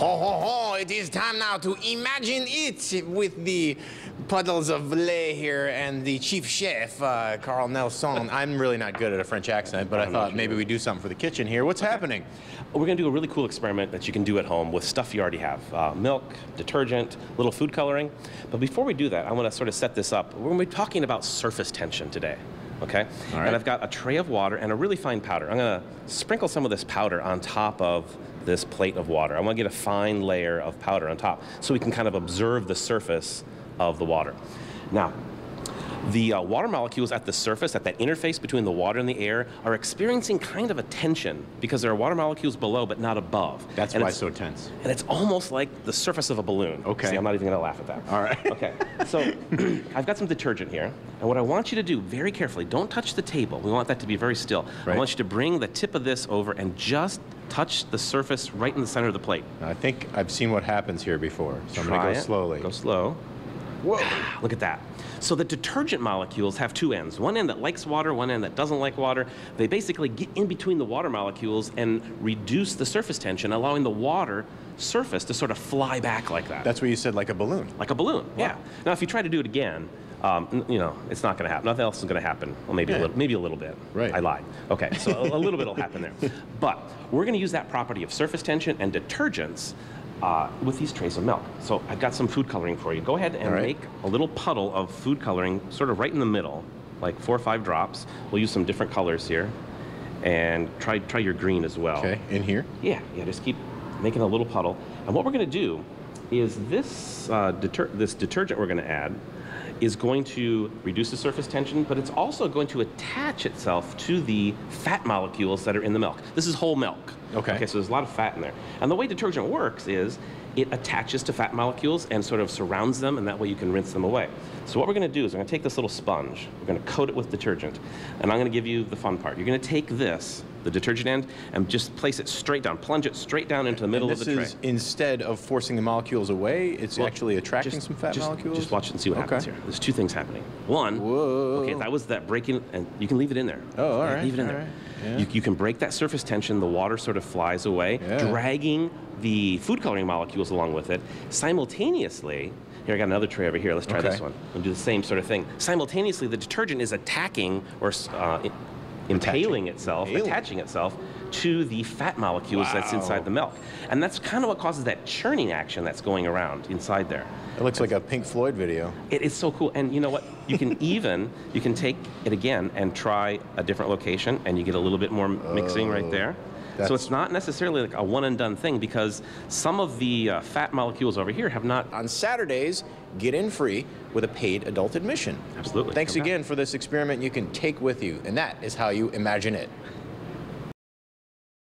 Ho ho ho! It is time now to imagine it with the puddles of lait here and the chief chef, uh, Carl Nelson. I'm really not good at a French accent, but I I'm thought not maybe sure. we do something for the kitchen here. What's happening? We're going to do a really cool experiment that you can do at home with stuff you already have uh, milk, detergent, little food coloring. But before we do that, I want to sort of set this up. We're going to be talking about surface tension today. Okay? Right. And I've got a tray of water and a really fine powder. I'm going to sprinkle some of this powder on top of this plate of water. I want to get a fine layer of powder on top so we can kind of observe the surface of the water. Now, the uh, water molecules at the surface, at that interface between the water and the air, are experiencing kind of a tension because there are water molecules below but not above. That's and why it's, so tense. And it's almost like the surface of a balloon. Okay. See, I'm not even going to laugh at that. All right. Okay. So I've got some detergent here, and what I want you to do very carefully, don't touch the table. We want that to be very still. I want you to bring the tip of this over and just touch the surface right in the center of the plate. I think I've seen what happens here before, so I'm going to go it. slowly. Go slow. Whoa! Look at that. So the detergent molecules have two ends. One end that likes water, one end that doesn't like water. They basically get in between the water molecules and reduce the surface tension, allowing the water surface to sort of fly back like that. That's what you said, like a balloon. like a balloon, yeah. Now if you try to do it again, um, you know, it's not going to happen. Nothing else is going to happen. Well, maybe a little, maybe a little bit. Right. I lied. Okay, so a, a little bit will happen there. But we're going to use that property of surface tension and detergents uh, with these trays of milk. So I've got some food coloring for you. Go ahead and right. make a little puddle of food coloring, sort of right in the middle, like four or five drops. We'll use some different colors here, and try try your green as well. Okay, in here. Yeah, yeah, just keep making a little puddle. And what we're going to do is this, uh, deter- this detergent we're going to add is going to reduce the surface tension, but it's also going to attach itself to the fat molecules that are in the milk. This is whole milk. Okay. Okay, so there's a lot of fat in there. And the way detergent works is it attaches to fat molecules and sort of surrounds them, and that way you can rinse them away. So what we're going to do is we're going to take this little sponge, we're going to coat it with detergent, and I'm going to give you the fun part. You're going to take this, the detergent end, and just place it straight down, plunge it straight down into the middle of this the is instead of forcing the molecules away, it's Well, actually attracting just- some fat just- molecules. Just watch and see what Okay. happens here. There's two things happening. One, Whoa. okay, that was that breaking, and you can leave it in there. Oh, all right, Leave it in all there. right, yeah. You, you can break that surface tension. The water sort of flies away, Yeah. dragging the food coloring molecules along with it. Simultaneously, here I got another tray over here. Let's try this one. We'll do the same sort of thing. Simultaneously, the detergent is attacking or uh, impaling itself, Impaling. attaching itself to the fat molecules that's inside the milk. And that's kind of what causes that churning action that's going around inside there. It looks like a Pink Floyd video. It is so cool. And you know what? You can even, you can take it again and try a different location and you get a little bit more mixing right there. So it's not necessarily like a one and done thing because some of the uh, fat molecules over here have not. On Saturdays, get in free with a paid adult admission. Absolutely. Thanks Okay. again for this experiment you can take with you, and that is how you imagine it.